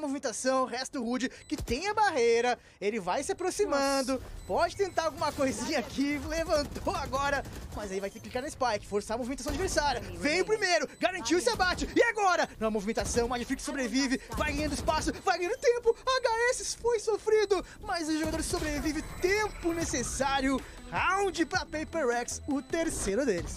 a movimentação, resta o Rude, que tem a barreira, ele vai se aproximando, Nossa. pode tentar alguma coisinha aqui, levantou agora, mas aí vai ter que clicar na Spike, forçar a movimentação adversária. Veio primeiro, garantiu o abate, e agora? Na movimentação, o Magnific sobrevive, vai ganhando espaço, vai ganhando tempo, HS foi sofrido, mas o jogador sobrevive tempo necessário, round pra Paper Rex, o terceiro deles.